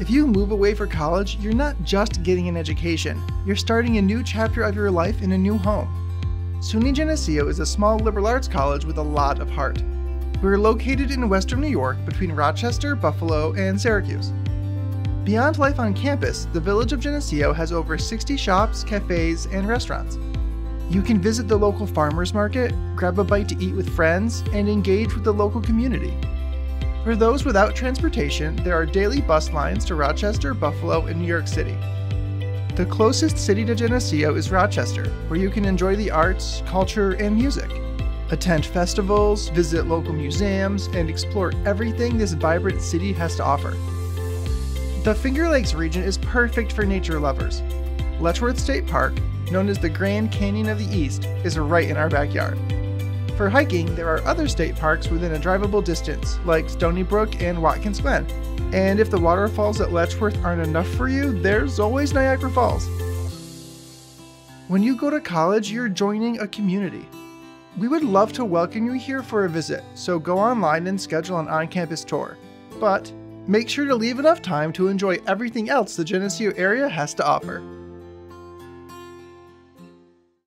If you move away for college, you're not just getting an education, you're starting a new chapter of your life in a new home. SUNY Geneseo is a small liberal arts college with a lot of heart. We're located in western New York between Rochester, Buffalo, and Syracuse. Beyond life on campus, the village of Geneseo has over 60 shops, cafes, and restaurants. You can visit the local farmers market, grab a bite to eat with friends, and engage with the local community. For those without transportation, there are daily bus lines to Rochester, Buffalo, and New York City. The closest city to Geneseo is Rochester, where you can enjoy the arts, culture, and music. Attend festivals, visit local museums, and explore everything this vibrant city has to offer. The Finger Lakes region is perfect for nature lovers. Letchworth State Park, known as the Grand Canyon of the East, is right in our backyard. For hiking, there are other state parks within a drivable distance, like Stony Brook and Watkins Glen. And if the waterfalls at Letchworth aren't enough for you, there's always Niagara Falls. When you go to college, you're joining a community. We would love to welcome you here for a visit, so go online and schedule an on campus tour. But Make sure to leave enough time to enjoy everything else the Geneseo area has to offer.